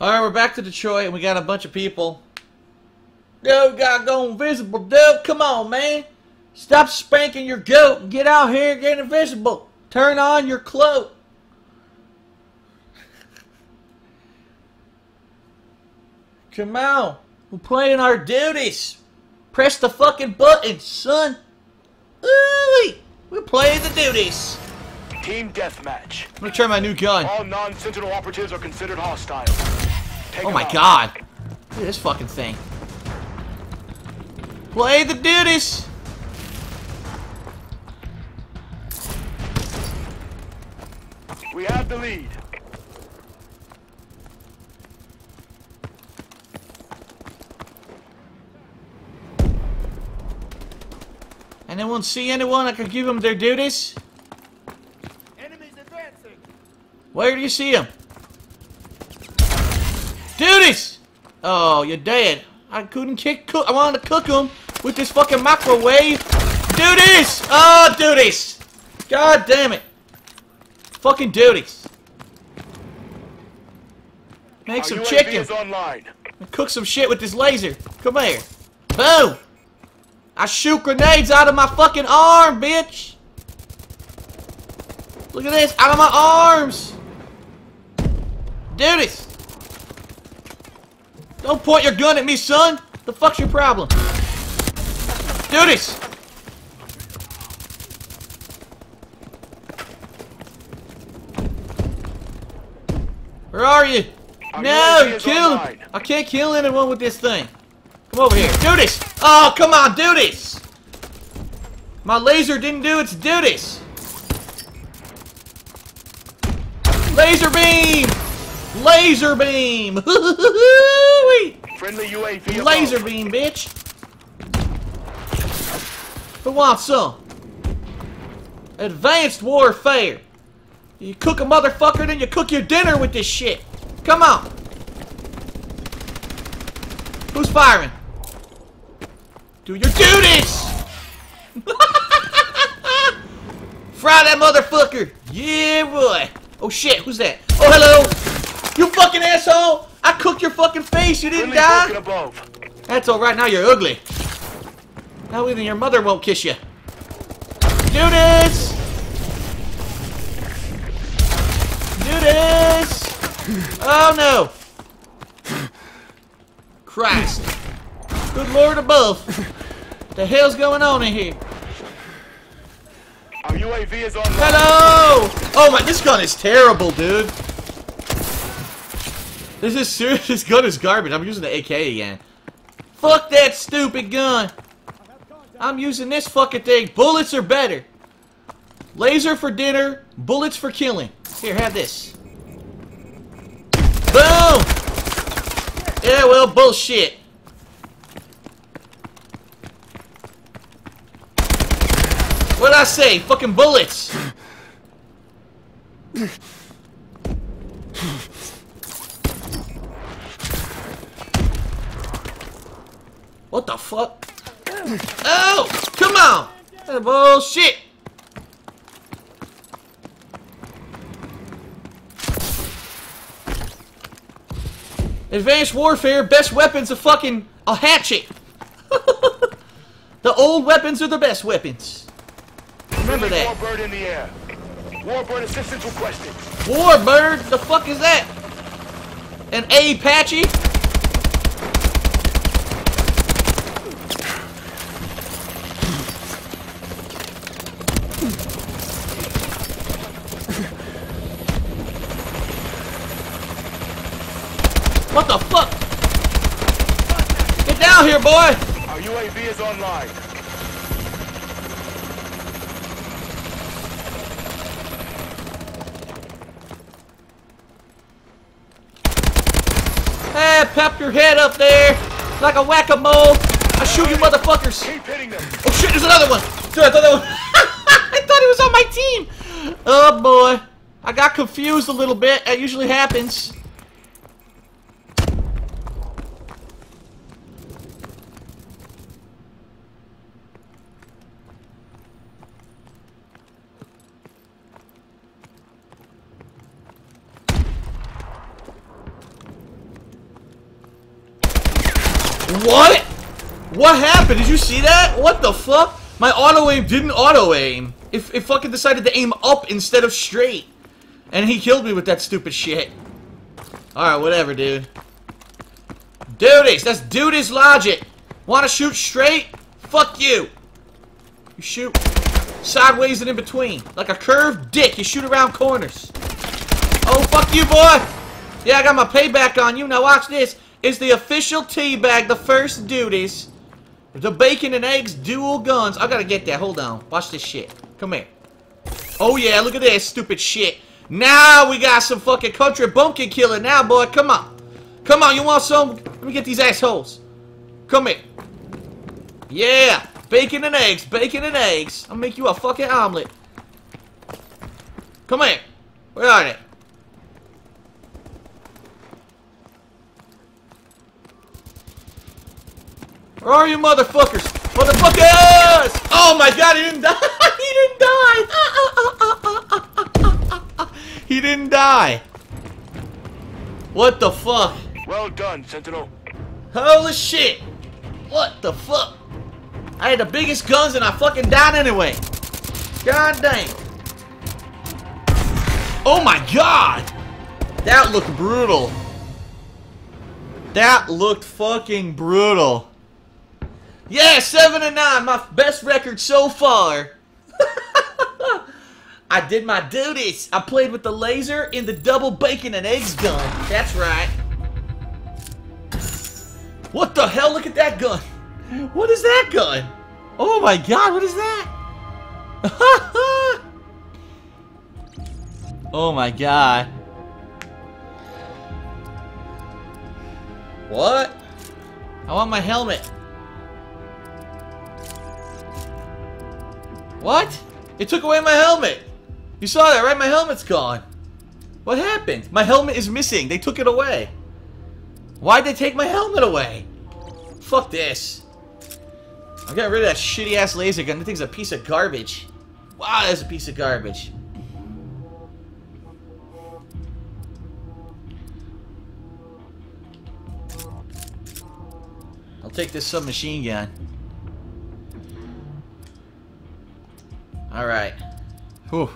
Alright, we're back to Detroit and we got a bunch of people. Yo, gotta go invisible, dude. Come on, man. Stop spanking your goat and get out here and get invisible. Turn on your cloak. Come on. We're playing our duties. Press the fucking button, son. Ooh, we're playing the duties. Team deathmatch. I'm gonna try my new gun. All non-sentinel operatives are considered hostile. Take Oh my out. god. Look at this fucking thing. Play the duties. We have the lead. Anyone see anyone I could give them their duties? Enemies advancing. Where do you see them? Duties! Oh, you're dead. I couldn't kick cook. I wanted to cook them with this fucking microwave. Duties! Oh, duties! God damn it. Fucking duties. Make Our some UAV chicken. online. Cook some shit with this laser. Come here. Boom! I shoot grenades out of my fucking arm, bitch! Look at this, out of my arms! Duties! Don't point your gun at me, son! The fuck's your problem? Duties! Where are you? Our No, you kill. online. I can't kill anyone with this thing. Come over here. Do this. Oh, come on, do this. My laser didn't do its duties. Laser beam. Laser beam. Friendly UAV above. laser beam, bitch. Who wants some? Advanced warfare. You cook a motherfucker, then you cook your dinner with this shit. Come on. Who's firing? Do your duties! Fry that motherfucker! Yeah, boy! Oh shit, who's that? Oh, hello! You fucking asshole! I cooked your fucking face, you didn't die! That's alright, now you're ugly. Now even your mother won't kiss you. Do this! Do this! Oh no! Christ. Good lord above. The hell's going on in here? Our UAV is on. Hello! Oh my, this gun is terrible, dude. This is serious. This gun is garbage. I'm using the AK again. Fuck that stupid gun. I'm using this fucking thing. Bullets are better. Laser for dinner, bullets for killing. Here, have this. Boom! Yeah, well, bullshit. What'd I say? Fucking bullets. What the fuck? Oh! Come on! That bullshit! Advanced warfare, best weapons are fucking a hatchet. the old weapons are the best weapons. Remember that. Warbird in the air. Warbird assistance requested. Warbird? The fuck is that? An Apache? What the fuck? Get down here, boy! Our UAV is online. Hey, pep your head up there like a whack-a-mole. I shoot you motherfuckers. Keep hitting them. Oh shit, there's another one! Dude, I thought that was I thought he on my team! Oh boy. I got confused a little bit. That usually happens. What? What happened? Did you see that? What the fuck? My auto aim didn't auto aim. It, fucking decided to aim up instead of straight. And he killed me with that stupid shit. Alright, whatever, dude. Duties! That's duties logic! Wanna shoot straight? Fuck you! You shoot sideways and in between. Like a curved dick, you shoot around corners. Oh, fuck you, boy! Yeah, I got my payback on you. Now watch this. It's the official teabag, the first duties. The bacon and eggs dual guns. I gotta get that. Hold on. Watch this shit. Come here. Oh yeah, look at this stupid shit. Now we got some fucking country bumpkin killer now, boy. Come on. Come on, you want some? Let me get these assholes. Come here. Yeah. Bacon and eggs. Bacon and eggs. I'll make you a fucking omelet. Come here. Where are they? Where are you motherfuckers? Motherfuckers! Oh my god, he didn't die! he didn't die! he didn't die! What the fuck? Well done, Sentinel. Holy shit! What the fuck? I had the biggest guns and I fucking died anyway. God dang. Oh my god! That looked brutal. That looked fucking brutal. Yeah, 7 and 9, my best record so far. I did my duties. I played with the laser in the double bacon and eggs gun. That's right. What the hell? Look at that gun. What is that gun? Oh my god, what is that? oh my god. What? I want my helmet. What? It took away my helmet. You saw that, right? My helmet's gone. What happened? My helmet is missing. They took it away. Why'd they take my helmet away? Fuck this. I'm getting rid of that shitty ass laser gun. That thing's a piece of garbage. Wow, that's a piece of garbage. I'll take this submachine gun. Alright. Whew.